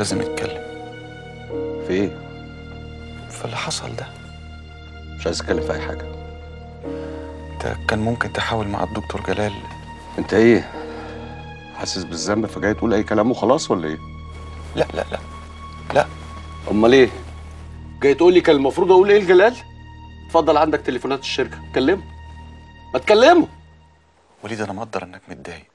لازم نتكلم. في إيه؟ في اللي حصل ده. مش عايز أتكلم في أي حاجة. أنت كان ممكن تحاول مع الدكتور جلال. أنت إيه؟ حاسس بالذنب فجاي تقول أي كلام وخلاص ولا إيه؟ لا لا لا لا. أمال إيه؟ جاي تقول لي كان المفروض أقول إيه الجلال اتفضل عندك تليفونات الشركة. كلمه ما تكلمه وليد أنا مقدر إنك متضايق.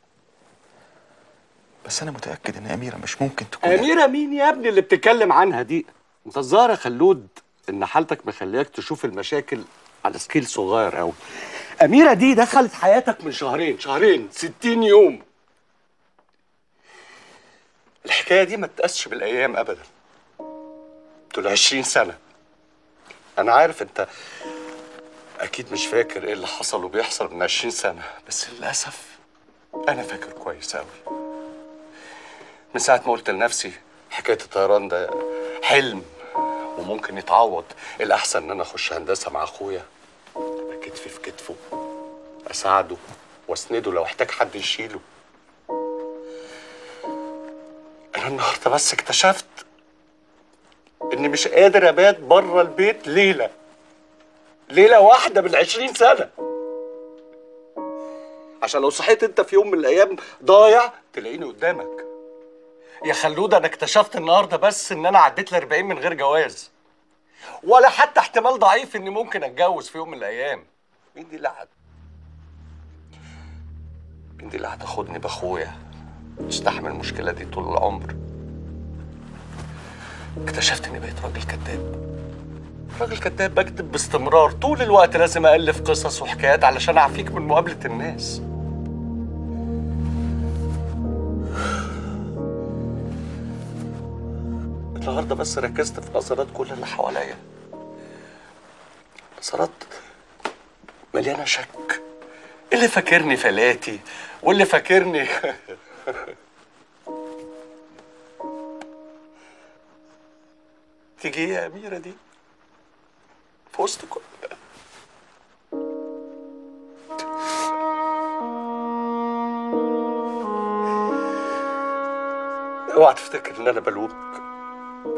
بس أنا متأكد إن أميرة مش ممكن تكون أميرة مين يا ابني اللي بتتكلم عنها دي؟ أنت الظاهر يا خلود إن حالتك مخلياك تشوف المشاكل على سكيل صغير أوي. أميرة دي دخلت حياتك من شهرين، شهرين، 60 يوم. الحكاية دي ما تقاسش بالأيام أبدا. دول 20 سنة. أنا عارف أنت أكيد مش فاكر إيه اللي حصل وبيحصل من 20 سنة، بس للأسف أنا فاكر كويس أوي. من ساعة ما قلت لنفسي حكاية الطيران ده حلم وممكن يتعوض. الأحسن إن أنا أخش هندسة مع أخويا. أبقى كتفي في كتفه أساعده وأسنده لو احتاج حد يشيله. أنا النهاردة بس اكتشفت إني مش قادر أبات بره البيت ليلة. ليلة واحدة من عشرين سنة. عشان لو صحيت أنت في يوم من الأيام ضايع تلاقيني قدامك. يا خلود أنا اكتشفت النهارده بس إن أنا عديت ل 40 من غير جواز. ولا حتى احتمال ضعيف إني ممكن أتجوز في يوم من الأيام. مين دي اللي مين دي اللي هتاخدني بأخويا. استحمل المشكلة دي طول العمر. اكتشفت إني بقيت راجل كذاب. راجل كذاب بكتب باستمرار. طول الوقت لازم الف قصص وحكايات علشان أعفيك من مقابلة الناس. النهارده بس ركزت في نظرات كل اللي حواليا. نظرات مليانة شك. اللي فاكرني فلاتي؟ واللي فاكرني تيجي يا أميرة دي؟ في وسط كل ده. اوعى تفتكر إن أنا بلومك.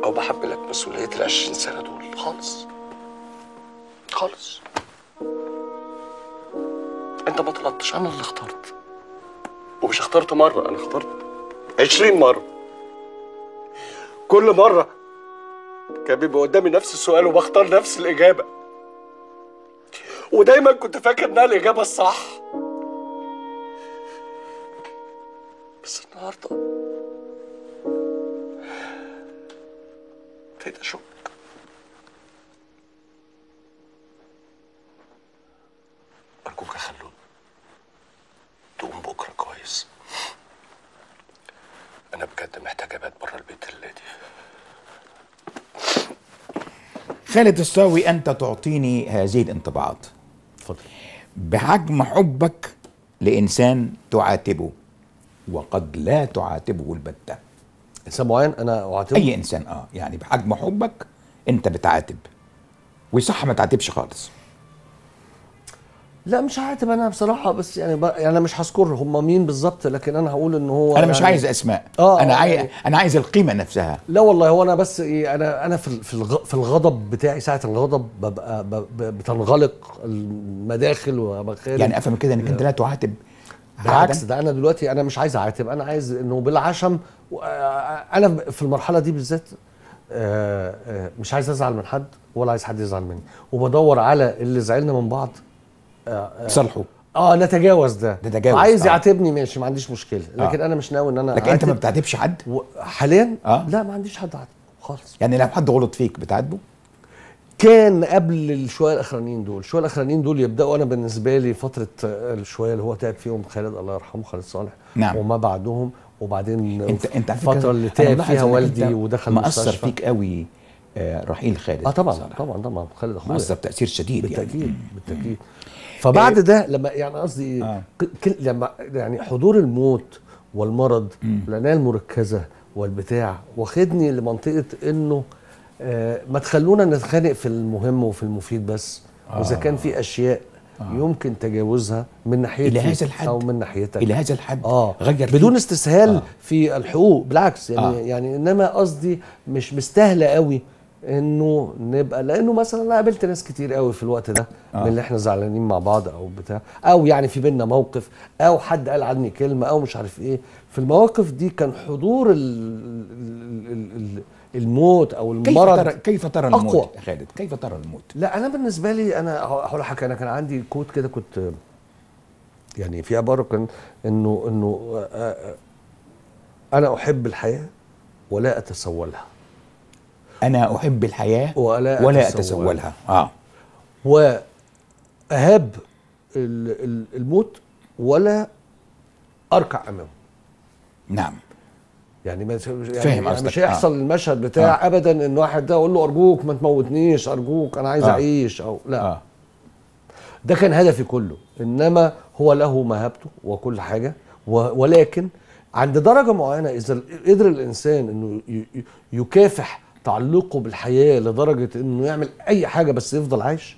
أو بحملك مسؤولية العشرين سنة دول. خالص. خالص. أنت ما طلبتش أنا اللي اخترت. ومش اخترت مرة أنا اخترت عشرين مرة. كل مرة كان بيبقى قدامي نفس السؤال وبختار نفس الإجابة. ودايما كنت فاكر إنها الإجابة الصح. بس النهارده ابتديت اشك أرجوك يا خلود تقوم بكرة كويس. أنا بجد محتاج أبات بره البيت الليلة دي خالد الصاوي أنت تعطيني هذه الانطباعات. اتفضل بحجم حبك لإنسان تعاتبه وقد لا تعاتبه البتة. انسان معين أنا أعاتبه. أي إنسان آه يعني بحجم حبك أنت بتعاتب. وصح ما تعاتبش خالص. لا مش هعاتب أنا بصراحة بس يعني, ب... يعني أنا مش هذكر هم مين بالظبط لكن أنا هقول إن هو أنا مش يعني عايز أسماء. آه، أنا آه، عايز يعني- أنا عايز القيمة نفسها. لا والله هو أنا بس إيه أنا أنا في في الغ- في الغضب بتاعي ساعة الغضب ببقى بتنغلق المداخل ومخارج. يعني أفهم كده إنك أنت لا تعاتب بالعكس؟ ده أنا دلوقتي أنا مش عايز أعاتب أنا عايز إنه بالعشم آه، أنا في المرحلة دي بالذات آه، آه، مش عايز أزعل من حد ولا عايز حد يزعل مني وبدور على اللي زعلنا من بعض صالحه آه نتجاوز ده نتجاوز، عايز آه. يعاتبني ماشي ما عنديش مشكلة لكن آه. أنا مش ناوي إن أنا لكن أنت ما. بتعاتبش حد حاليا آه. لا ما عنديش حد عاتب خالص يعني لو حد غلط فيك بتعاتبه كان قبل الشوية الأخرانيين دول. الشوية الأخرانيين دول يبدأوا أنا بالنسبة لي فترة آه، الشوية اللي هو تعب فيهم خالد الله يرحمه خالد صالح نعم. وما بعدهم. وبعدين انت أنت الفترة اللي تعب فيها والدي ودخل المستشفى. فيك قوي آه، رحيل خالد آه طبعا صالح. طبعا طبعا. خالد أخويا. مأثر تأثير شديد يعني. بالتأكيد بالتأكيد. فبعد ده لما يعني قصدي آه. لما يعني حضور الموت والمرض والعنايه المركزة والبتاع واخدني لمنطقة إنه آه ما تخلونا نتخانق في المهم وفي المفيد بس وإذا كان في أشياء يمكن تجاوزها من ناحيتي إلى هذا الحد؟ أو من ناحيتك إلى هذا الحد آه غير بدون. استسهال آه. آه. في الحقوق بالعكس يعني آه. آه. يعني إنما قصدي مش مستاهلة قوي إنه نبقى لأنه مثلا أنا قابلت ناس كتير قوي في الوقت ده آه. آه. من اللي إحنا زعلانين مع بعض أو بتاع أو يعني في بينا موقف أو حد قال عني كلمة أو مش عارف إيه في المواقف دي كان حضور ال ال ال ال الموت أو كيف المرض. ترى كيف ترى الموت أقوى. يا خالد؟ كيف ترى الموت؟ لا أنا بالنسبة لي أنا هقول لك أنا كان عندي كود كده كنت يعني في عبارة كان إنه إنه آه، آه، أنا أحب الحياة ولا أتسولها. أنا أحب الحياة ولا ولا أتسولها. أتسولها. آه. وأهاب ال- ال- الموت ولا أركع أمامه. نعم. يعني ما يعني يعني مش هيحصل آه. المشهد بتاع آه. ابدا إن واحد ده أقول له أرجوك ما تموتنيش أرجوك أنا عايز آه. أعيش أو لا آه ده كان هدفي كله إنما هو له مهابته وكل حاجة ولكن عند درجة معينة إذا قدر الإنسان إنه يكافح تعلقه بالحياة لدرجة إنه يعمل أي حاجة بس يفضل عايش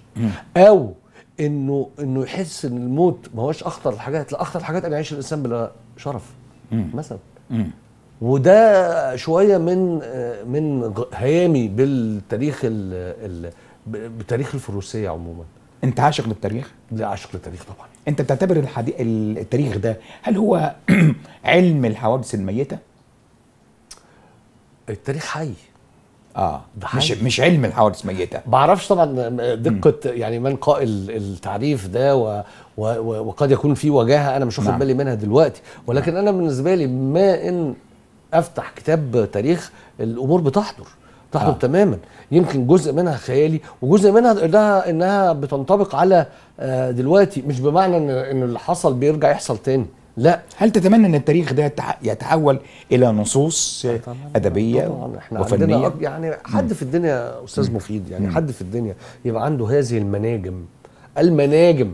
أو انه إنه يحس إن الموت ما هوش أخطر الحاجات لا أخطر الحاجات أن يعيش الإنسان بلا شرف مثلا. وده شوية من من هيامي بالتاريخ ال بتاريخ الفروسية عموما. انت عاشق للتاريخ؟ لا عاشق للتاريخ طبعا. انت بتعتبر الحدي... التاريخ ده هل هو علم الحوادث الميتة؟ التاريخ حي. آه ده مش حقيقي. مش علم الحوادث الميته بعرفش طبعا دقة يعني من قائل التعريف ده و و وقد يكون في وجاهة أنا مش واخد نعم. بالي منها دلوقتي. ولكن أنا بالنسبة لي ما إن أفتح كتاب تاريخ الأمور بتحضر تحضر آه. تماما. يمكن جزء منها خيالي وجزء منها انها إنها بتنطبق على آه، دلوقتي مش بمعنى إن إن اللي حصل بيرجع يحصل تاني لا. هل تتمنى إن التاريخ ده يتح- يتحول إلى نصوص طبعاً. أدبية طبعا. إحنا وفنية؟ عندنا يعني حد في الدنيا يا أستاذ مفيد يعني حد في الدنيا يبقى عنده هذه المناجم. المناجم.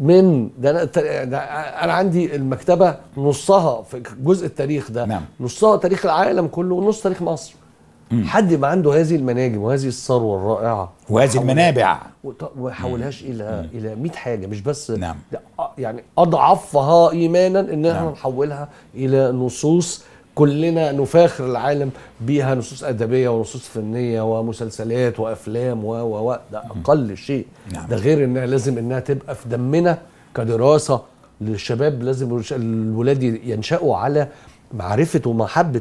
من ده أنا ده أنا عندي المكتبة نصها في جزء التاريخ ده نعم. نصها تاريخ العالم كله ونص تاريخ مصر حد يبقى عنده هذه المناجم وهذه الثروة الرائعة وهذه المنابع وط- وما يحولهاش إلى إلى 100 حاجة مش بس نعم. يعني أضعفها إيمانا إن إحنا نعم. نحولها إلى نصوص كلنا نفاخر العالم بيها نصوص أدبية ونصوص فنية ومسلسلات وأفلام و و و. ده أقل شيء. نعم. ده غير إنها لازم إنها تبقى في دمنا كدراسة للشباب. لازم الولاد ينشأوا على معرفة ومحبة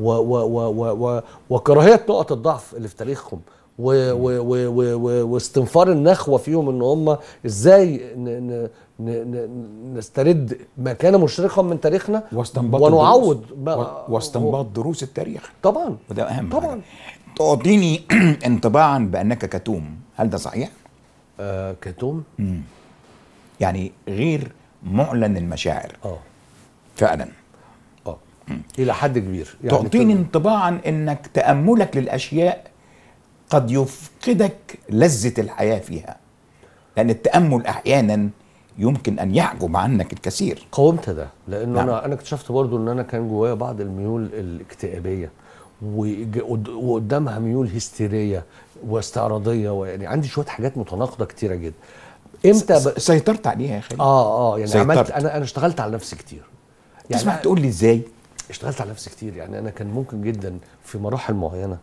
و و و و و وكراهية نقط الضعف اللي في تاريخهم. و و و و و واستنفار النخوة فيهم إن هم إزاي ن ن ن ن نسترد ما كان مشرقا من تاريخنا واستنباط ونعوض واستنباط دروس التاريخ. طبعا. وده أهم طبعا. حاجة. تعطيني انطباعا بأنك كتوم. هل ده صحيح؟ آه كتوم. يعني غير معلن المشاعر. آه. فعلا. آه. إلى حد كبير. يعني تعطيني انطباعا إنك تأملك للأشياء قد يفقدك لذة الحياة فيها لأن التأمل أحيانا يمكن أن يحجب عنك الكثير. قاومت ده لأنه نعم. أنا أنا اكتشفت برضو إن أنا كان جوايا بعض الميول ود- وقدامها ميول هستيرية واستعراضية ويعني عندي شوية حاجات متناقضة كتيرة جدا. إمتى ب... سيطرت عليها يا خالد؟ آه آه يعني سيطرت. عملت أنا أنا اشتغلت على نفسي كتير. تسمح تقول لي إزاي؟ اشتغلت على نفسي كتير. يعني أنا كان ممكن جدا في مراحل معينة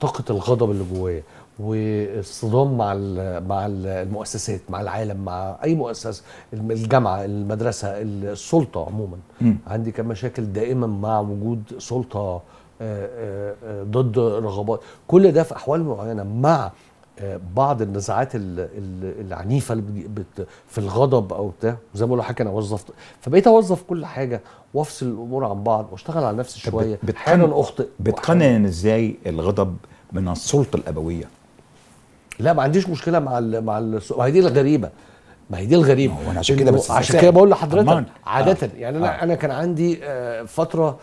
طاقة الغضب اللي جوايا والصدام مع مع ال- المؤسسات مع العالم مع أي مؤسسة الجامعة المدرسة السلطة عموما مم. عندي كان مشاكل دائما مع وجود سلطة آه، آه، آه، ضد رغبات كل ده في أحوال معينة مع آه، بعض النزاعات ال- ال- العنيفة اللي في الغضب أو بتاع زي ما بقول لحضرتك أنا وظفت فبقيت أوظف كل حاجة وأفصل الأمور عن بعض وأشتغل على نفسي شوية أحيانا أخطئ بتقنن إزاي الغضب من السلطة الأبوية لا ما عنديش مشكلة مع ال مع ال ما هي دي الغريبة ما هي دي الغريبة أنا عشان كده بس عشان. كده بقول لحضرتك أمان. عادة آه. يعني أنا آه. أنا كان عندي آه، فترة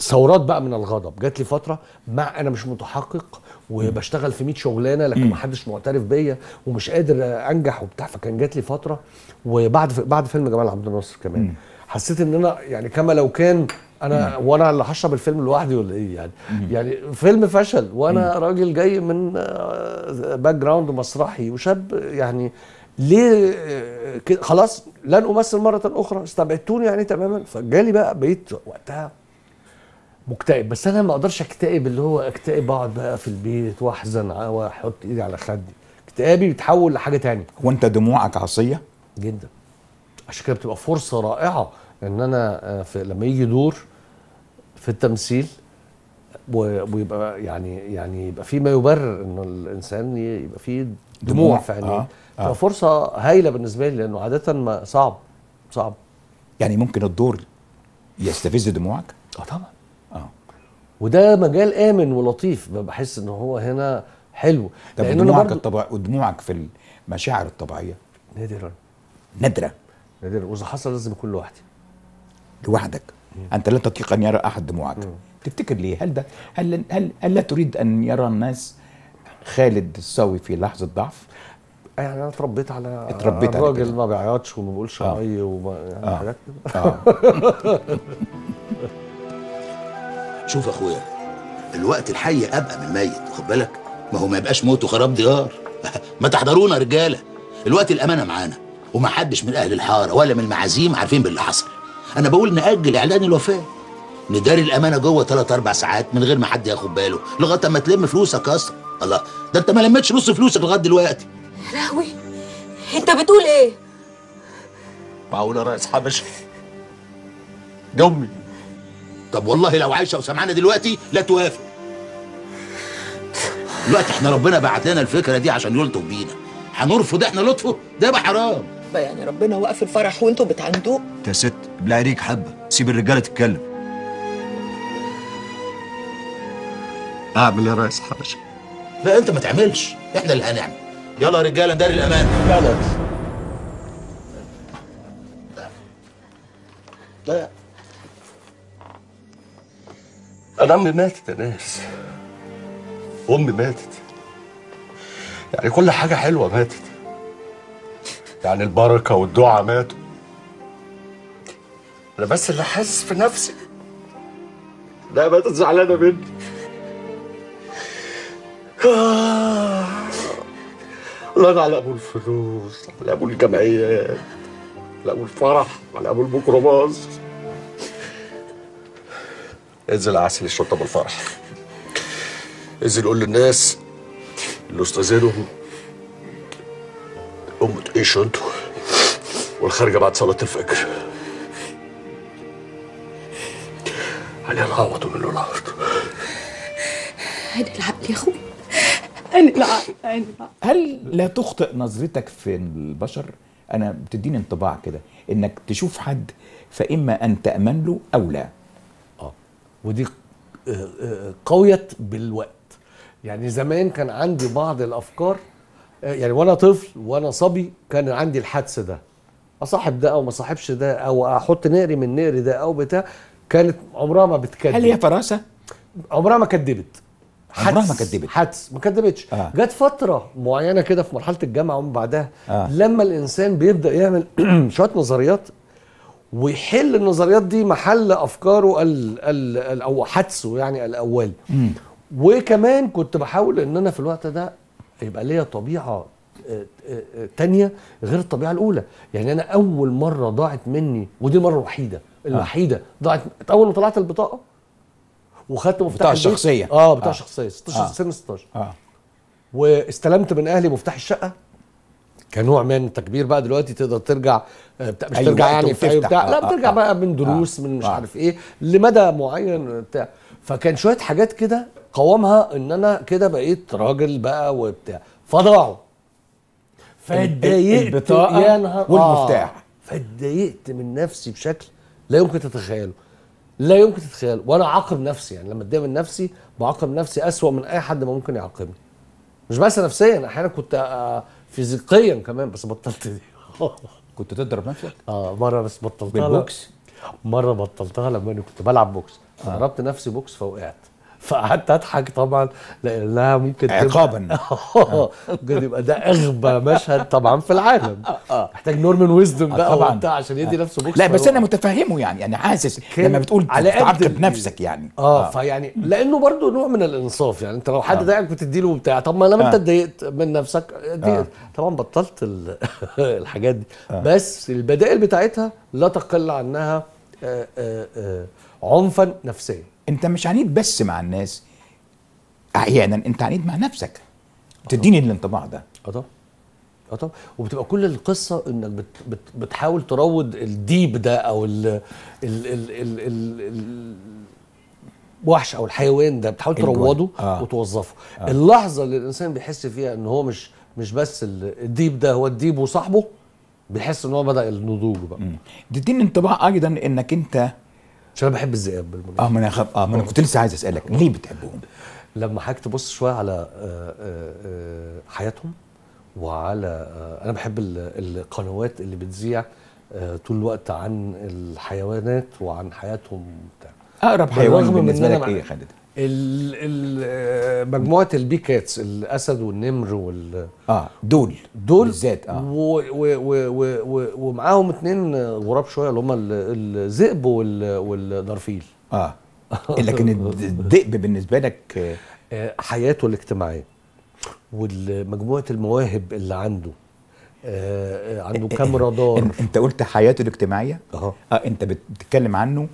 ثورات بقى من الغضب جات لي فترة مع أنا مش متحقق وبشتغل في 100 شغلانة لكن ما حدش معترف بيا ومش قادر آه، أنجح وبتاع فكان جات لي فترة وبعد بعد فيلم جمال عبد الناصر كمان. حسيت إن أنا يعني كما لو كان أنا وأنا اللي هشرب الفيلم لوحدي ولا إيه يعني؟ يعني فيلم فشل وأنا راجل جاي من background مسرحي وشاب يعني ليه آه، خلاص لن أمثل مرة أخرى استبعدتوني يعني تماما. فجالي بقى بقيت وقتها مكتئب. بس أنا ما أقدرش أكتئب اللي هو أكتئب اقعد بقى في البيت وأحزن وأحط إيدي على خدي. اكتئابي بيتحول لحاجة تانية. وانت دموعك عصية؟ جدا. عشان كده بتبقى فرصة رائعة إن أنا آه، في لما يجي دور في التمثيل ويبقى يعني يعني يبقى في ما يبرر ان الإنسان يبقى فيه دموع دموع، في عينيه آه، آه. فرصة هايلة بالنسبة لي لأنه عادة ما صعب صعب. يعني ممكن الدور يستفز دموعك؟ آه طبعا. وده مجال آمن ولطيف. بحس إن هو هنا حلو. طب برضو الطبيعي ودموعك في المشاعر الطبيعية. نادرا. نادرة. نادرا. وإذا حصل لازم يكون لوحدي. لوحدك. أنت لا تطيق أن يرى أحد دموعك. تفتكر ليه؟ هل ده هل هل, هل لا تريد أن يرى الناس خالد الصاوي في لحظة ضعف؟ يعني أنا اتربيت على اتربيت على الراجل. ما بيعيطش وما بيقولش آه. وما يعني آه. حاجات كده. آه. شوف يا اخويا الوقت الحي أبقى من الميت واخد بالك؟ ما هو ما يبقاش موت وخراب ديار. ما تحضرونا رجالة. الوقت الأمانة معانا وما حدش من أهل الحارة ولا من المعازيم عارفين باللي حصل. أنا بقول نأجل إعلان الوفاة. نداري الأمانة جوه ثلاث أربع ساعات من غير ما حد ياخد باله لغاية أما تلم فلوسك أصلا. الله ده أنت ما لمتش نص فلوسك لغاية دلوقتي. لهوي أنت بتقول إيه؟ معقول يا ريس حبشي دي امي طب والله لو عايشة وسمعانا دلوقتي لا توافق. دلوقتي إحنا ربنا بعت لنا الفكرة دي عشان يلطف بينا. هنرفض إحنا لطفه؟ ده يبقى حرام. بقى يعني ربنا وقف الفرح وانتوا بتعندوه. يا ست ابلعي ريك حبة. سيب الرجالة تتكلم. اعمل يا ريس حبشي لا انت ما تعملش. إحنا اللي هنعمل. يلا يا رجالة نداري الأمان. لا لا لا. أنا أمي ماتت يا ناس. أمي ماتت. يعني كل حاجة حلوة ماتت. يعني البركة والدعاء ماتوا. أنا بس اللي حاسس في نفسي. لا ماتت زعلانة مني. آه. لا أنا على ابو الفلوس على ابو الجمعيات على ابو الفرح على ابو الميكروباص انزل اعسل الشرطه بالفرح انزل قول للناس اللي استاذنهم قوموا تعيشوا أنتوا والخارجة بعد صلاة الفجر. عليها العوض ومنه العوض أنا العقل يا أخوي. أنا العقل أنا العقل. هل لا تخطئ نظرتك في البشر؟ أنا بتديني انطباع كده إنك تشوف حد فإما أن تأمن له أو لا. ودي آه، آه، قويت بالوقت يعني زمان كان عندي بعض الأفكار آه، يعني وأنا طفل وأنا صبي كان عندي الحدس ده أصاحب ده أو ما صاحبش ده أو أحط نقري من نقري ده أو بتاع كانت عمرها ما بتكذب هل هي فراسه عمرها ما كدبت عمرها حدس- ما كدبت. حدس ما كدبتش آه. جت فترة معينة كده في مرحلة الجامعة ومن بعدها آه. لما الإنسان بيبدأ يعمل شوية نظريات ويحل النظريات دي محل أفكاره ال ال ال أو حدسه يعني الاولي وكمان كنت بحاول إن أنا في الوقت ده يبقى ليا طبيعة آه، آه، آه، تانية غير الطبيعة الأولى يعني أنا أول مرة ضاعت مني ودي المرة الوحيدة الوحيدة ضاعت أول ما طلعت البطاقة وخدت مفتاح بطاقة البيت. شخصية. آه بطاقه آه. شخصيه 16 آه. سن 16 آه واستلمت من أهلي مفتاح الشقة كنوع من التكبير بقى دلوقتي تقدر ترجع آه، مش أيوة، ترجع يعني في وتفتح. بتاع لا آه، بترجع آه. بقى من دروس من مش. عارف إيه لمدى معين بتاع فكان شوية حاجات كده قوامها إن أنا كده بقيت راجل بقى وبتاع فضاعوا فاتضايقت البطاقة يا نهار والمفتاح. آه. فاتضايقت من نفسي بشكل لا يمكن تتخيله لا يمكن تتخيله وأنا عاقب نفسي يعني لما أتضايق من نفسي بعاقب نفسي أسوأ من أي حد ممكن يعاقبني مش بس نفسيا أحيانا كنت فيزيقيا كمان بس بطلت دي. كنت تضرب نفسك؟ آه مرة بس بطلتها. بالبوكس؟ مرة بطلتها لما أنا كنت بلعب بوكس. ضربت نفسي بوكس فوقعت. فقعدت اضحك طبعا لأنها ممكن تبقى- عقاباً. آه ممكن يبقى ده أغبى مشهد طبعا في العالم محتاج نورمان ويزدوم آه، بقى طبعاً. وبتاع عشان يدي نفسه بوكس لا بس. أنا متفهمه يعني يعني حاسس لما بتقول على تعاقب نفسك يعني آه فيعني لأنه برضو نوع من الإنصاف يعني أنت لو حد ضايقك بتديله بتاع طب ما لما أنت آه. اتضايقت من نفسك آه. طبعا بطلت ال- الحاجات دي بس البدائل بتاعتها لا تقل عنها آه، آه، آه، عنفا نفسيا انت مش عنيد بس مع الناس أحيانا انت عنيد مع نفسك. تديني الانطباع ده. أه طبعا. أه طبعا. وبتبقى كل القصة إنك بت بت بتحاول تروض الديب ده أو ال ال ال ال ال الوحش أو الحيوان ده بتحاول. تروضه آه. وتوظفه. آه. اللحظة اللي الإنسان بيحس فيها إن هو مش مش بس ال- الديب ده هو الديب وصاحبه بيحس إن هو بدأ النضوج بقى. تديني انطباع أيضا إنك أنت عشان أنا بحب الذئاب بالمناسبة آه ما أنا خب... آه ما أنا كنت لسه عايز أسألك ليه بتحبهم؟ لما حضرتك تبص شوية على آه، آه، آه، حياتهم وعلى آه، أنا بحب ال- القنوات اللي بتذيع آه، طول الوقت عن الحيوانات وعن حياتهم أقرب حيوان بالنسبة لك إيه يا خالد؟ مجموعة ال big cats الاسد والنمر وال آه دول دول بالذات آه. ومعاهم اتنين غراب شوية اللي هم ال- الذئب وال- والدرفيل آه. لكن الذئب بالنسبة لك آه، آه، حياته الاجتماعية. ومجموعه المواهب اللي عنده آه، آه، عنده كام رادار؟ أنت قلت حياته الاجتماعية؟ آه أنت بت- بتتكلم عنه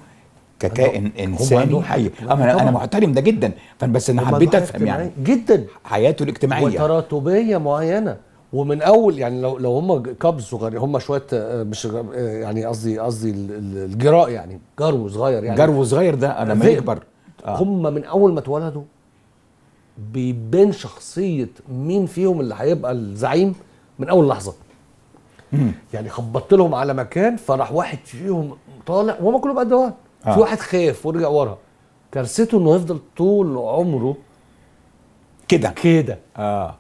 ككائن إنساني حي. أنا أنا. محترم ده جدا. فبس أنا حبيت أفهم يعني. جدا. حياته الاجتماعية. وتراتبية معينة. ومن أول يعني لو لو هم cubs صغيرين هم شوية آه، مش آه، يعني قصدي قصدي ال- ال- الجراء يعني. جرو صغير يعني. جرو صغير ده لما ذئب. يكبر. آه. هم من أول ما اتولدوا بيبان شخصية مين فيهم اللي هيبقى الزعيم من أول لحظة. يعني خبطت لهم على مكان فراح واحد فيهم طالع وهم كلهم قد آه. في واحد خاف ورجع ورا. كارثته إنه يفضل طول عمره كده. كده. آه.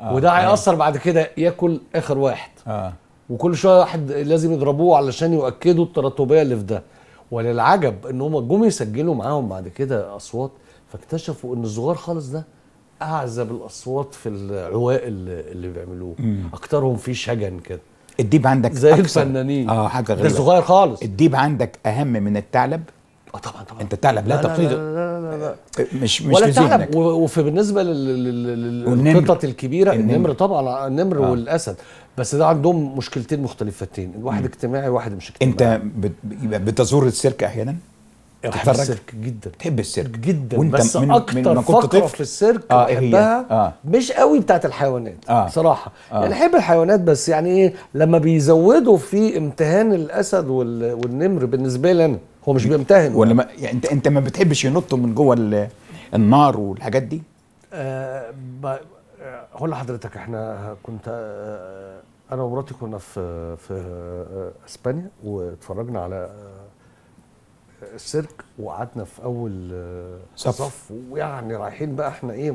آه. وده هيأثر بعد كده يأكل آخر واحد. آه. وكل شوية واحد لازم يضربوه علشان يؤكدوا التراتبيه اللي في ده. وللعجب إن هم جم يسجلوا معاهم بعد كده أصوات فاكتشفوا إن الصغار خالص ده أعزب الأصوات في العواء اللي, اللي بيعملوه. أكترهم فيه شجن كده. الديب عندك زي أكثر- الفنانين. آه حاجة ده غريبة. صغير خالص. الديب عندك أهم من الثعلب آه طبعا طبعا. أنت الثعلب لا لا لا, تقيد لا, لا, لا, لا. مش مش ولا الثعلب وفي بالنسبة. للقطط الكبيرة النمر. النمر طبعا النمر آه. والأسد. بس ده عندهم مشكلتين مختلفتين. واحد اجتماعي وواحد مش اجتماعي. أنت بتزور السيرك أحيانا؟ تتفرج؟ السيرك جدا تحب السيرك جدا وانت بس من- أكتر من ما كنت فقرة طفل؟ في السيرك آه،؟ بحبها آه. مش قوي بتاعت الحيوانات آه. بصراحه آه. يعني أحب الحيوانات بس يعني إيه لما بيزودوا في امتهان الأسد وال... والنمر بالنسبة لي أنا هو مش بيمتهن ولا ما يعني انت أنت ما بتحبش ينطوا من جوه ال- النار والحاجات دي آه ب... آه، هقول لحضرتك إحنا كنت آه أنا ومراتي كنا في في آه، أسبانيا واتفرجنا على آه، السيرك وقعدنا في أول آه، صف. صف ويعني رايحين بقى إحنا إيه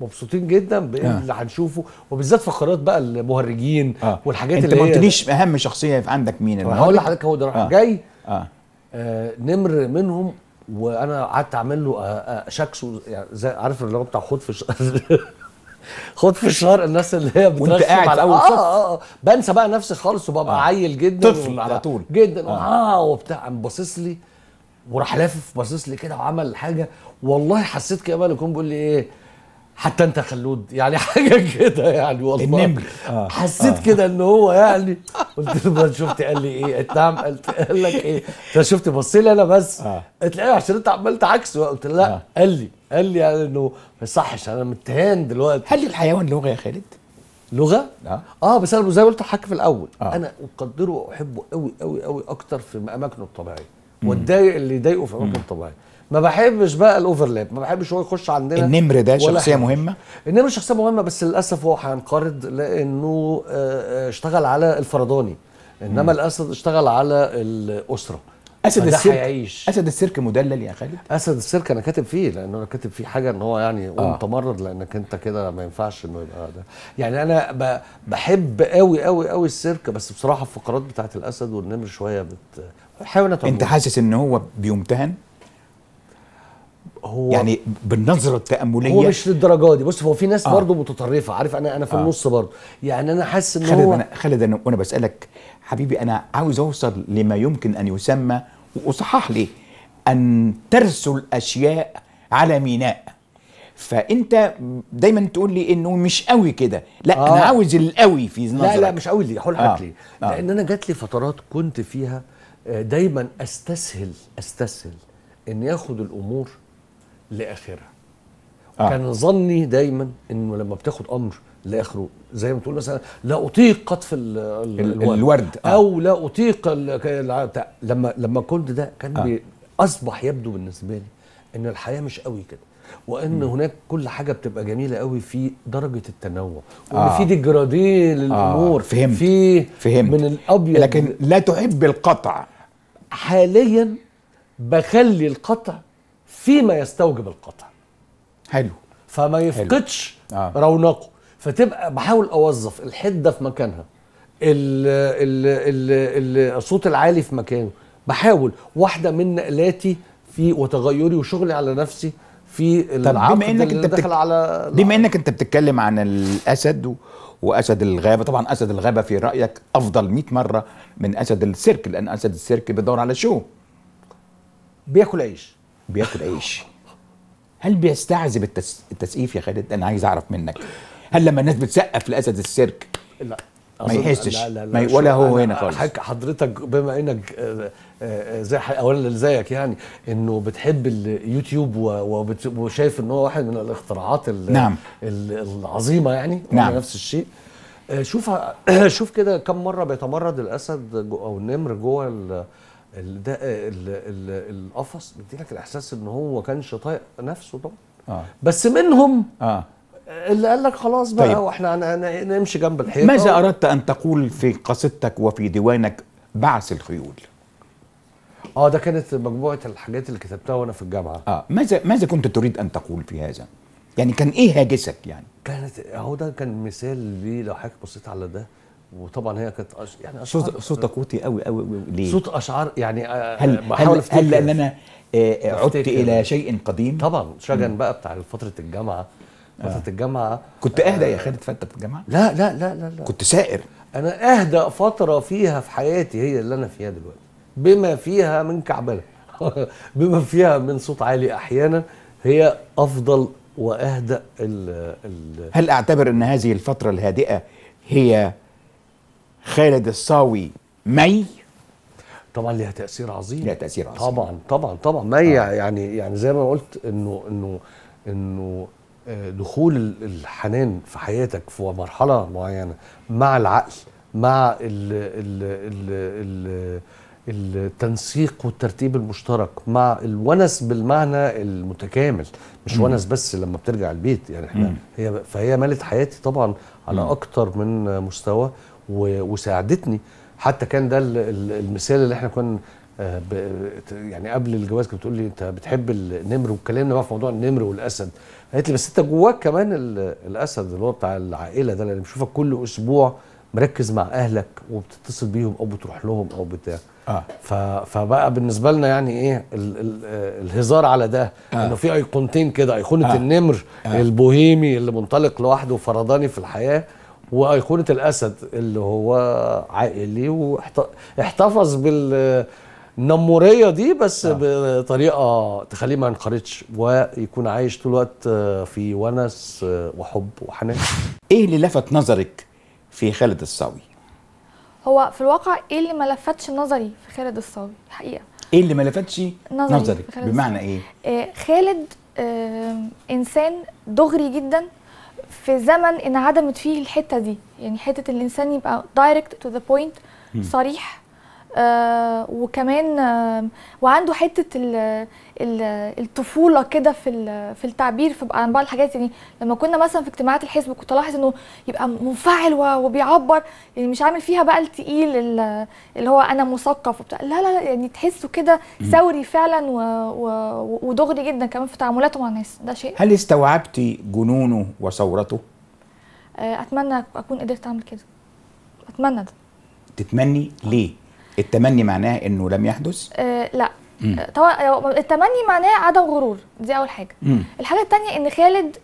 مبسوطين جدا بإيه آه. اللي هنشوفه وبالذات فقرات بقى المهرجين آه والحاجات أنت اللي ما هي قلتليش أهم شخصية عندك مين هقول المهرج؟ لحضرتك هو ده راح آه. جاي آه آه نمر منهم وأنا قعدت أعمل له آه آه شكسه يعني زي عارف اللي هو بتاع خد في خد في الشهر الناس اللي هي بترخم قاعد أول آه, صف. آه, آه بنسى بقى نفسي خالص وببقى آه. عيل جدا طفل. على طول. جدا آه. آه, آه وبتاع قام باصص لي وراح لافف باصص لي كده وعمل حاجة والله حسيت كده بقى يكون بيقول لي إيه حتى انت خلود يعني حاجة كده يعني والله النمر. آه. حسيت آه. كده ان هو يعني قلت له بقى شفت قال لي إيه قلت نعم قلت قال لك إيه انت شفت بص لي أنا بس آه. قلت له أيوه عشان أنت عمال تعكس قلت له لا آه. قال لي قال لي يعني إنه ما يصحش أنا متهان دلوقتي هل الحيوان لغة يا خالد؟ لغة آه آه بس أنا زي ما قلت لحضرتك في الأول آه. آه. أنا أقدره وأحبه قوي قوي قوي أكتر في أماكنه الطبيعية واتضايق اللي يضايقه في أماكنه الطبيعية ما بحبش بقى ال overlap ما بحبش هو يخش عندنا النمر ده شخصية حاجة. مهمة؟ النمر شخصية مهمة بس للأسف هو هينقرض لأنه آه، آه، اشتغل على الفرداني إنما الاسد اشتغل على الأسرة. أسد السيرك هيعيش. أسد السيرك مدلل يا خالد؟ أسد السيرك أنا كاتب فيه لأن أنا كاتب فيه حاجة إن هو يعني قوم آه. تمرد لأنك أنت كده ما ينفعش إنه يبقى ده. يعني أنا بحب قوي قوي قوي السيرك بس بصراحة الفقرات بتاعت الأسد والنمر شوية بت حيوانات أنت. حاسس إن هو بيمتهن؟ هو يعني بالنظرة التأملية هو مش للدرجة دي بص هو في ناس آه. برضه متطرفة عارف أنا أنا في آه. النص برضه يعني أنا حاسس إن خالد هو أنا خالد أنا وأنا بسألك حبيبي أنا عاوز أوصل لما يمكن أن يسمى وصحح لي أن ترسل اشياء على ميناء فأنت دايما تقول لي إنه مش قوي كده لا آه. أنا عاوز القوي في نظرك لا لا مش قوي ليه هقول لحضرتك آه. ليه آه. لأن أنا جات لي فترات كنت فيها آه، دايما أستسهل أستسهل إن ياخد الأمور لآخرها آه. آه. كان ظني دايما انه لما بتاخد أمر لآخره زي ما تقول مثلا لا أطيق قطف ال- ال- ال- الورد، آه. أو لا أطيق لما لما كنت ده كان آه. بي أصبح يبدو بالنسبة لي إن الحياة مش قوي كده وإن هناك كل حاجة بتبقى جميلة قوي في درجة التنوع وإن آه. في ديجراديه للامور فهمت. في فهمت من الأبيض لكن لا تحب القطع حاليا بخلي القطع فيما يستوجب القطع. حلو. فما يفقدش آه. رونقه. فتبقى بحاول أوظف الحدة في مكانها. ال ال ال الصوت العالي في مكانه. بحاول. واحدة من نقلاتي في وتغيري وشغلي على نفسي في طب بما إنك أنت بتك... على بما إنك أنت بتتكلم عن الأسد و... وأسد الغابة. طبعا أسد الغابة في رأيك أفضل 100 مرة من أسد السيرك لأن أسد السيرك بيدور على show؟ بياكل عيش. بياكل عيش هل بيستعذب التس... التسقيف يا خالد أنا عايز أعرف منك هل لما الناس بتسقف لاسد السيرك لا ما يحسش. لا لا لا ولا هو هنا خالص. حضرتك- بما إنك آه، آه، زي اولا زيك يعني إنه بتحب اليوتيوب وشايف إن هو واحد من الاختراعات ال- نعم. ال- العظيمة يعني نعم. نفس الشيء آه، شوف شوف كده كم مرة بيتمرد الأسد أو النمر جوه ده ال- ال- القفص بيديلك الإحساس إن هو كانش طايق نفسه طبعا. آه. بس منهم آه. اللي قال لك خلاص بقى طيب. وإحنا نمشي جنب الحيطة ماذا أردت أن تقول في قصيدتك وفي ديوانك بعث الخيول؟ آه ده كانت مجموعة الحاجات اللي كتبتها وأنا في الجامعة. آه. ماذا ماذا كنت تريد أن تقول في هذا؟ يعني كان إيه هاجسك يعني؟ كانت هو ده كان مثال ليه لو حضرتك بصيت على ده؟ وطبعا هي كانت أش... يعني صوت اشعار صوتك وطي قوي قوي قوي ليه؟ صوت أشعار يعني آه، هل بحاول هل, أفتكر. هل لأن أنا آه، عدت. إلى شيء قديم؟ طبعا. شجن بقى بتاع فترة الجامعة. فترة الجامعة كنت أهدى يا خالد فترة الجامعة؟ لا لا لا لا لا. كنت سائر. أنا أهدى فترة فيها في حياتي هي اللي أنا فيها دلوقتي. بما فيها من كعبلة. بما فيها من صوت عالي أحيانا هي أفضل وأهدى ال هل أعتبر إن هذه الفترة الهادئة هي خالد الصاوي مي. طبعا ليها تأثير عظيم. لها تأثير عظيم. طبعا طبعا طبعا. ما هي يعني يعني زي ما قلت إنه إنه إنه آه، دخول ال- الحنان في حياتك في مرحلة معينة مع العقل مع ال ال ال ال التنسيق والترتيب المشترك مع الونس بالمعنى المتكامل. مش ونس بس لما بترجع البيت يعني إحنا هي فهي مالت حياتي طبعا على أكتر من مستوى. وساعدتني حتى كان ده ال- ال- المثال اللي إحنا كنا آه، يعني قبل الجواز كنت بتقول لي انت بتحب النمر واتكلمنا بقى في موضوع النمر والأسد قالت لي بس انت جواك كمان ال- الأسد اللي هو بتاع العائلة ده اللي بشوفك كل أسبوع مركز مع أهلك وبتتصل بيهم أو بتروح لهم أو بتاع ف... فبقى بالنسبة لنا يعني إيه ال... ال... آه، الهزار على ده آه. إنه في أيقونتين كده أيقونة آه. آه. النمر آه. البوهيمي اللي منطلق لوحده وفرداني في الحياة وأيقونة الأسد اللي هو عائلي واحتفظ بالنمورية دي بس آه. بطريقة تخليه ما ينقرضش ويكون عايش طول الوقت في ونس وحب وحنان. إيه اللي لفت نظرك في خالد الصاوي؟ هو في الواقع إيه اللي ما لفتش نظري في خالد الصاوي؟ الحقيقة. إيه اللي ما لفتش نظري نظرك؟ بمعنى إيه؟ آه، خالد آه، إنسان دغري جدا في زمن انعدمت فيه الحتة دي. يعني حتة الإنسان يبقى direct to the point صريح آه وكمان آه وعنده حتة ال ال الطفولة كده في في التعبير في عن بعض الحاجات. يعني لما كنا مثلا في اجتماعات الحزب كنت ألاحظ إنه يبقى منفعل وبيعبر يعني مش عامل فيها بقى التقيل ال- اللي هو أنا مثقف وبتاع. لا لا لا يعني تحسه كده ثوري فعلا ودغري جدا كمان في تعاملاته مع الناس. ده شيء. هل استوعبت جنونه وثورته؟ آه، أتمنى أكون قدرت أعمل كده. أتمنى ده. تتمني ليه؟ التمني معناه إنه لم يحدث آه لا آه، طبعا هو التمني معناه عدم غرور دي أول حاجة مم. الحاجة التانية إن خالد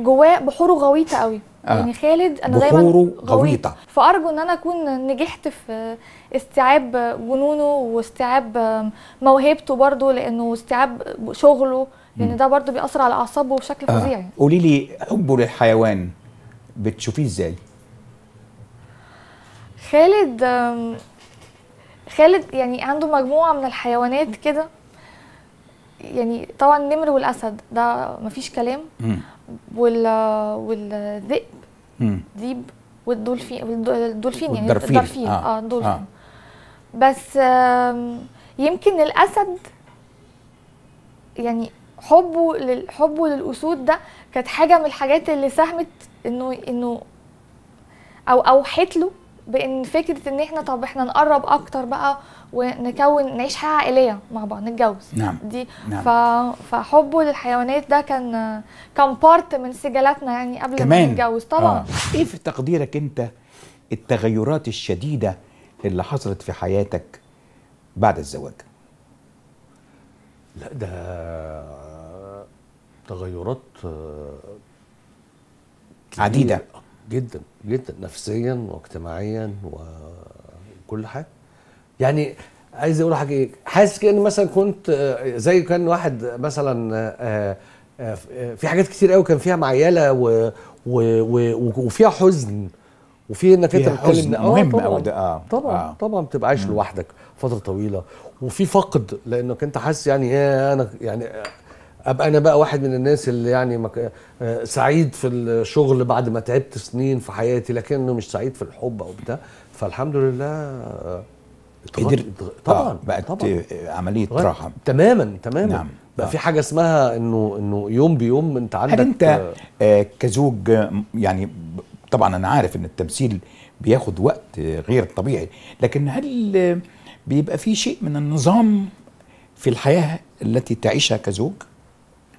جواه بحوره غويطة قوي آه. يعني خالد أنا دايما بحوره غويط. غويطة. فأرجو إن أنا أكون نجحت في استيعاب جنونه واستيعاب موهبته برضو لأنه استيعاب شغله لأن ده برضو بيأثر على أعصابه بشكل فظيع يعني. قولي لي حبه للحيوان بتشوفيه إزاي؟ خالد خالد يعني عنده مجموعة من الحيوانات كده يعني طبعا النمر والأسد ده مفيش كلام. وال والذئب. ذيب والدولفين والد- الدولفين يعني. الدرفين آه. آه الدولفين آه. بس يمكن الأسد يعني حبه لل- حبه للأسود ده كانت حاجة من الحاجات اللي ساهمت إنه إنه أو اوحت له بإن فكرة إن إحنا طب إحنا نقرب أكتر بقى ونكون نعيش حياة عائلية مع بعض نتجوز نعم. دي نعم. ف... فحبه للحيوانات ده كان كان بارت من سجلاتنا يعني قبل ما نتجوز طبعا آه. إيه في تقديرك أنت التغيرات الشديدة اللي حصلت في حياتك بعد الزواج؟ لا ده تغيرات آه، عديدة. جدا جدا نفسيا واجتماعيا وكل حاجة يعني عايز أقول حاجة إيه حاسس كأن مثلا كنت زي كان واحد مثلا في حاجات كتير قوي كان فيها معيلة و و و وفيها حزن وفي إنك أنت بتتكلم آه، مهم طبعاً. أوي ده، آه. طبعا آه. طبعا بتبقى عايش لوحدك فترة طويلة وفي فقد لأنك أنت حاسس يعني إيه أنا يعني أبقى أنا بقى واحد من الناس اللي يعني مك... آه، سعيد في الشغل بعد ما تعبت سنين في حياتي لكنه مش سعيد في الحب أو بتاع فالحمد لله آه، اتغ- طبعا آه بقت طبعا عملية. راحة تماما تماما نعم. بقى آه. في حاجة اسمها إنه إنه يوم بيوم أنت عندك هل أنت آه، كزوج يعني طبعا أنا عارف إن التمثيل بياخد وقت غير طبيعي لكن هل بيبقى في شيء من النظام في الحياة التي تعيشها كزوج؟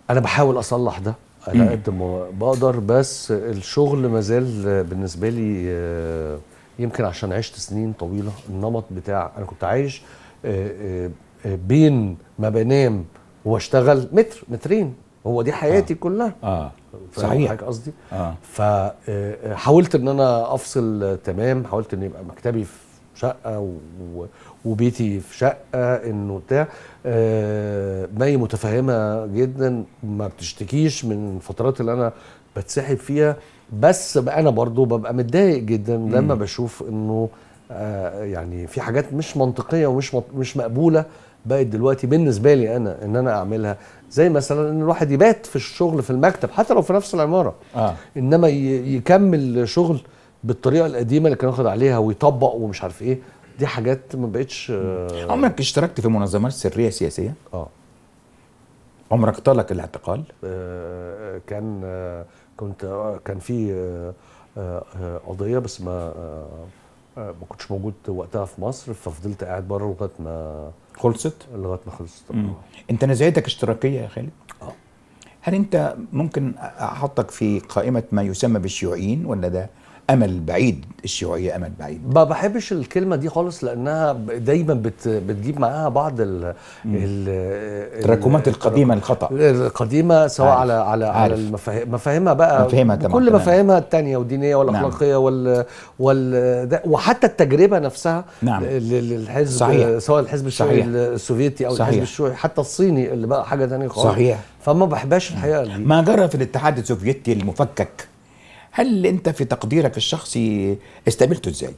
أنا بحاول أصلح ده. على قد ما بقدر بس الشغل مازال بالنسبة لي آه، يمكن عشان عشت سنين طويلة النمط بتاع أنا كنت عايش آه، آه، آه، بين ما بنام وأشتغل متر مترين. هو دي حياتي كلها. آه. صحيح. حاجة قصدي؟ آه. فحاولت إن أنا أفصل آه، تمام حاولت إن يبقى مكتبي في شقة و- وبيتي في شقة إنه بتاع. آه، مي متفهمة جدا ما بتشتكيش من الفترات اللي أنا بتسحب فيها. بس أنا برضو ببقى متضايق جدا لما بشوف إنه آه، يعني في حاجات مش منطقية ومش مش مقبولة بقت دلوقتي بالنسبة لي أنا إن أنا أعملها. زي مثلا إن الواحد يبات في الشغل في المكتب حتى لو في نفس العمارة. آه. إنما يكمل شغل بالطريقة القديمة اللي كان واخد عليها ويطبق ومش عارف إيه. دي حاجات ما بقتش آه عمرك اشتركت في منظمات سرية سياسية؟ آه. عمرك طالك الاعتقال؟ آه، كان آه، كنت آه، كان في آه، آه، آه، قضية بس ما آه، آه، ما كنتش موجود وقتها في مصر ففضلت قاعد بره لغاية ما خلصت؟ لغاية ما خلصت. انت نزعتك اشتراكية يا خالد؟ آه هل انت ممكن أحطك في قائمة ما يسمى بالشيوعيين ولا ده أمل بعيد الشيوعية أمل بعيد؟ ما بحبش الكلمة دي خالص لأنها دايما بت بتجيب معاها بعض ال ال التراكمات ال- القديمة الخطأ القديمة سواء عارف. على على على عارف. المفاهيم مفاهيمها بقى مفاهيمها كل. مفاهيمها التانية والدينية والأخلاقية وال وال ده وحتى التجربة نفسها نعم. للحزب صحيح. سواء الحزب الشيوعي. السوفيتي أو صحيح. الحزب الشيوعي حتى الصيني اللي بقى حاجة تانية خالص صحيح. فما بحبهاش الحقيقة دي ما جرى في الاتحاد السوفيتي المفكك هل انت في تقديرك الشخصي استقبلته إزاي؟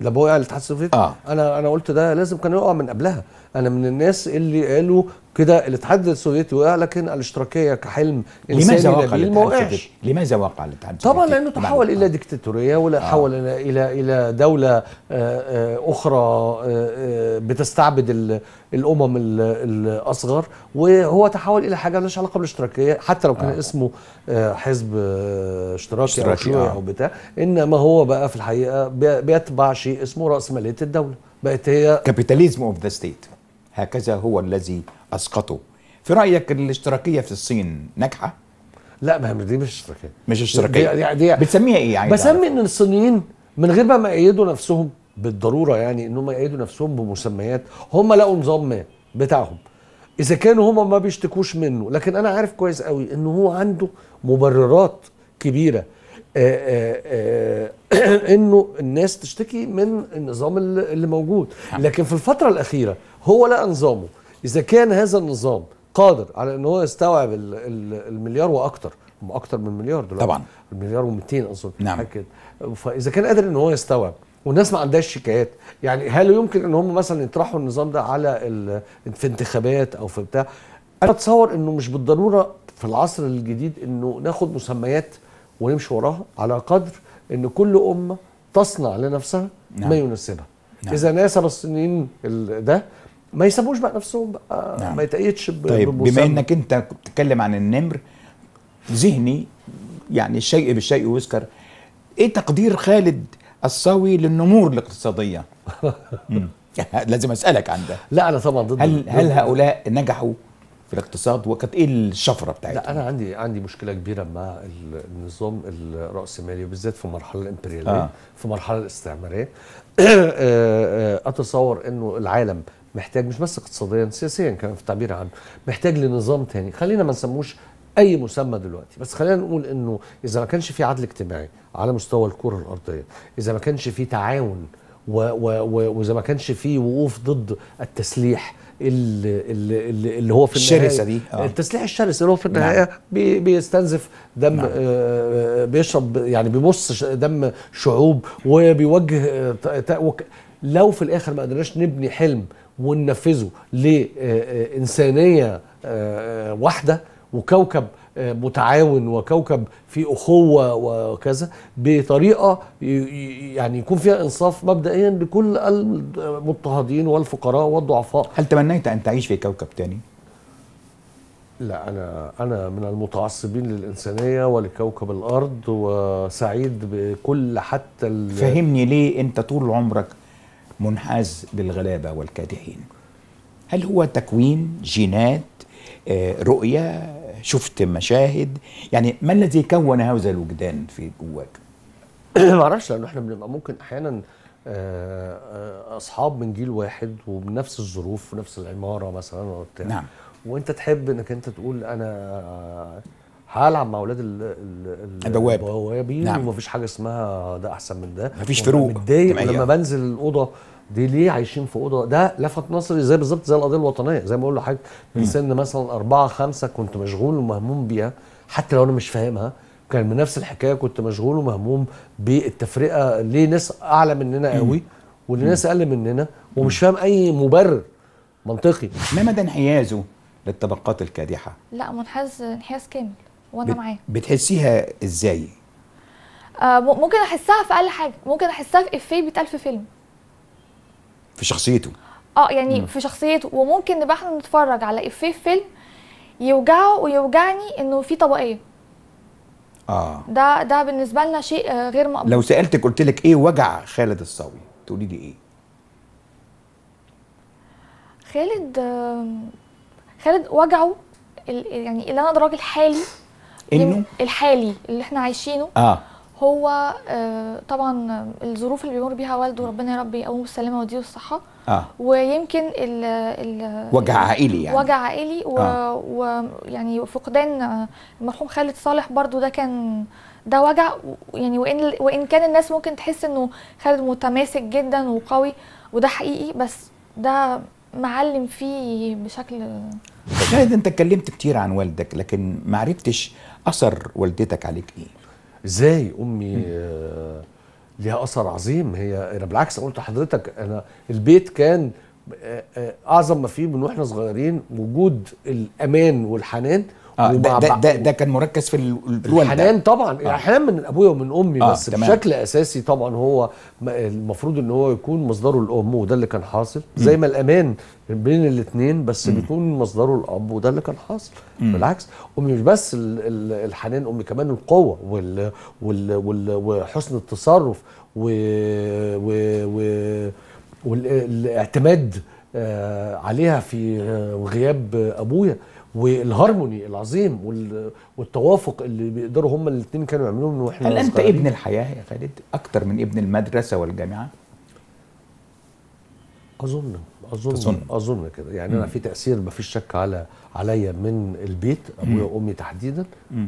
لما وقع الاتحاد السوفيتي آه. أنا أنا قلت ده لازم كان يقع من قبلها أنا من الناس اللي قالوا كده الاتحاد السوفيتي وقع لكن الاشتراكية كحلم لماذا وقع نبيل ما الاتحاد وقعش؟ لماذا وقع الاتحاد السوفيتي؟ طبعا لأنه تحول آه. إلى ديكتاتورية ولا تحول إلى إلى إلى دولة آه، آه، أخرى آه، آه، بتستعبد ال- الأمم ال- الأصغر وهو تحول إلى حاجة مالهاش علاقة بالاشتراكية حتى لو كان آه. اسمه آه، حزب آه، اشتراكي أو شيوعي آه. أو بتاع إنما هو بقى في الحقيقة بي- بيتبع شيء اسمه راسماليه الدولة بقت هي capitalism of the state هكذا هو الذي أسقطه. في رأيك الاشتراكية في الصين ناجحة؟ لا ما هي دي مش اشتراكية. مش اشتراكية. دي, دي, دي بتسميها إيه عايز بسمي. إن الصينيين من غير ما ما يأيدوا نفسهم بالضرورة يعني إن هم يقيدوا نفسهم بمسميات هم لقوا نظام ما بتاعهم. إذا كانوا هم ما بيشتكوش منه لكن أنا عارف كويس قوي إن هو عنده مبررات كبيرة. آه، آه، آه، إنه الناس تشتكي من النظام اللي اللي موجود. لكن في الفترة الأخيرة هو لقى نظامه. إذا كان هذا النظام قادر على إن هو يستوعب ال- ال- المليار وأكتر هم أكتر من مليار دلوقتي طبعاً. المليار و200 اظن نعم. كده فإذا كان قادر إن هو يستوعب والناس ما عندهاش شكايات يعني هل يمكن إن هم مثلا يطرحوا النظام ده على في انتخابات أو في بتاع أنا أتصور إنه مش بالضرورة في العصر الجديد إنه ناخد مسميات ونمشي وراها على قدر إن كل أمة تصنع لنفسها نعم. ما يناسبها نعم. إذا ناسب الصينيين ال- ده ما يسموش بقى نفسهم بقى نعم. ما يتأيدش ب- طيب بما. إنك أنت بتتكلم عن النمر ذهني يعني الشيء بالشيء يذكر إيه تقدير خالد الصاوي للنمور الاقتصادية؟ لازم أسألك عن ده لا أنا طبعا ضد هل هل هؤلاء نجحوا في الاقتصاد وكانت إيه الشفرة بتاعتهم؟ لا أنا عندي عندي مشكلة كبيرة مع ال- النظام الرأسمالي وبالذات في المرحله الإمبريالية آه. آه. في المرحله الاستعمارية آه، آه، أتصور إنه العالم محتاج مش بس اقتصاديا سياسيا كمان في التعبير عنه محتاج لنظام تاني خلينا ما نسموش أي مسمى دلوقتي بس خلينا نقول إنه إذا ما كانش في عدل اجتماعي على مستوى الكرة الأرضية إذا ما كانش في تعاون وإذا ما كانش في وقوف ضد التسليح اللي, اللي, اللي هو في الشرسة النهاية- دي، آه. التسليح الشرس اللي هو في النهاية بي بيستنزف دم نعم. آه بيشرب يعني بيمص ش- دم شعوب وبيوجه آه، لو في الآخر ما قدرناش نبني حلم وننفذه لإنسانية واحدة وكوكب آه، متعاون وكوكب فيه أخوة وكذا بطريقة يعني يكون فيها إنصاف مبدئيا لكل المضطهدين والفقراء والضعفاء هل تمنيت أن تعيش في كوكب تاني؟ لا أنا أنا من المتعصبين للإنسانية ولكوكب الأرض وسعيد بكل حتى فهمني ليه أنت طول عمرك منحاز للغلابة والكادحين. هل هو تكوين جينات آه، رؤية؟ شفت مشاهد؟ يعني ما الذي كون هذا الوجدان في جواك؟ ما أعرفش لأنه إحنا بنبقى ممكن أحيانا آه، آه، أصحاب من جيل واحد وبنفس الظروف ونفس العمارة مثلا وبتاع. نعم. وأنت تحب إنك أنت تقول أنا هلعب مع أولاد ال- ال- ال- البواب. البوابين نعم. ومفيش حاجة اسمها ده أحسن من ده. مفيش فروق. متضايق. لما بنزل الأوضة دي ليه عايشين في أوضة؟ ده لفت نظري زي بالظبط زي القضية الوطنية. زي ما أقول لحضرتك من سن مثلا أربعة خمسة كنت مشغول ومهموم بيها حتى لو أنا مش فاهمها كان من نفس الحكاية كنت مشغول ومهموم بالتفرقة. ليه ناس أعلى مننا قوي ولناس أقل مننا ومش فاهم أي مبرر منطقي. ما مدى انحيازه للطبقات الكادحة؟ لا منحاز انحياز كامل. وأنا معاه بتحسيها إزاي؟ آه ممكن أحسها في أقل حاجة. ممكن أحسها في إفيه بيتقال في فيلم. في شخصيته؟ آه يعني في شخصيته. وممكن نبقى إحنا نتفرج على إفيه في فيلم يوجعه ويوجعني إنه في طبقية. آه. ده ده بالنسبة لنا شيء آه، غير مقبول. لو سألتك قلت لك إيه وجع خالد الصاوي تقولي لي إيه؟ خالد خالد وجعه يعني اللي أنا ادراك الحالي إنه الحالي اللي إحنا عايشينه. آه. هو آه، طبعا آه، الظروف اللي بيمر بيها والده ربنا يا رب يقومه بالسلامة ويديله الصحة. آه. ويمكن ال ال وجع عائلي يعني. وجع عائلي آه. ويعني فقدان آه، المرحوم خالد صالح برضو ده كان ده وجع. يعني وإن وإن كان الناس ممكن تحس إنه خالد متماسك جدا وقوي وده حقيقي بس ده معلم فيه بشكل خالد انت اتكلمت كتير عن والدك لكن ما عرفتش أثر والدتك عليك إيه؟ إزاي؟ أمي آه، ليها أثر عظيم. هي أنا بالعكس قلت لحضرتك أنا البيت كان آه، آه، أعظم ما فيه من وإحنا صغيرين وجود الأمان والحنان. آه ده, ده, ده, ده كان مركز في ال- الوالده الحنان طبعا آه. آه. الحنان من أبويا ومن أمي آه، بس تمام. بشكل أساسي طبعا هو م- المفروض إن هو يكون مصدره الأم وده اللي كان حاصل زي ما الأمان بين الاثنين بس بيكون مصدره الاب وده اللي كان حاصل بالعكس امي مش بس ال- ال- الحنان أمي كمان القوة وال وال وال وحسن التصرف و و و والاعتماد آه، عليها في آه، غياب آه، أبويا والهارموني العظيم وال- والتوافق اللي بيقدروا هما الاثنين كانوا يعملوه من وإحنا هل انت. ابن الحياة يا خالد أكتر من ابن المدرسة والجامعة أظن أظن. اظن, أظن كده يعني أنا في تأثير ما فيش شك على عليا من البيت أبويا وأمي تحديدا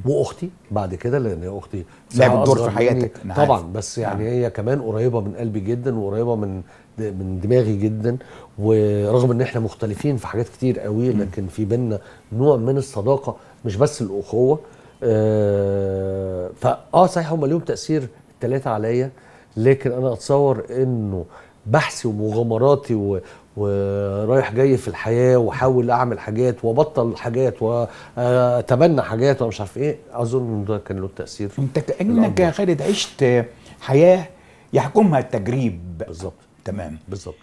وأختي بعد كده لأن أختي لعبت دور في حياتك، طبعا. بس يعني هي كمان قريبة من قلبي جدا وقريبة من من دماغي جدا ورغم إن إحنا مختلفين في حاجات كتير قوي لكن في بينا نوع من الصداقة مش بس الأخوة. آه فاه صحيح هم ليهم تأثير الثلاثه عليا لكن أنا أتصور إنه بحثي ومغامراتي. ورايح جاي في الحياة واحاول أعمل حاجات وأبطل حاجات وأتبنى حاجات ومش عارف إيه. أظن إن ده كان له تأثير أنت كأنك يا خالد عشت حياة يحكمها التجريب. بالظبط. تمام. بالظبط!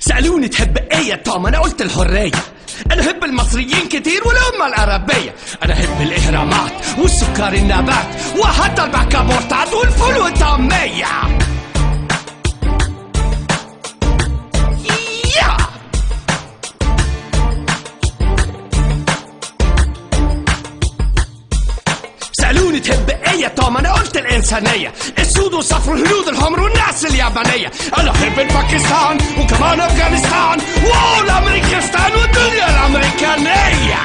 سألوني تحب يا توم أنا قلت الحرية. أنا أحب المصريين كتير والامة العربية. أنا أحب الإهرامات والسكر النبات وحتى البكابورتات والفول والطعمية. سألوني تحب إيه؟ توم أنا قلت الانسانية. السود والصفر الهنود الحمر والناس اليابانية. أنا احب الباكستان وكمان افغانستان. واو الامريكستان والدنيا الامريكانية.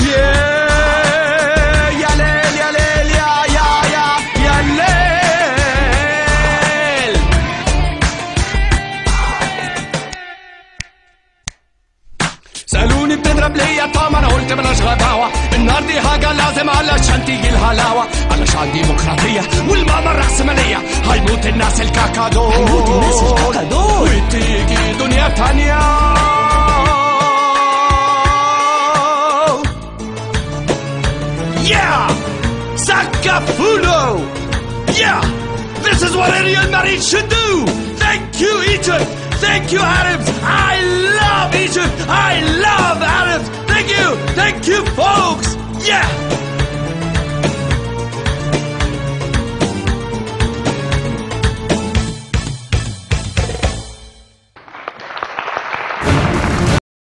يا سألوني بتضرب ليه يا طعم أنا قلت بلاش غباوة النار دي حاجة لازم علشان تيجي الهلاوة علشان ديمقراطية والماما الرأسمالية هيموت الناس الكاكادو هيموت الناس الكاكادو وتيجي دنيا تانية Yeah! Yeah! This is what any married should do! Thank you, Egypt! Thank you, Arabs! I love Egypt! I love Arabs! Thank you! Thank you, folks! Yeah!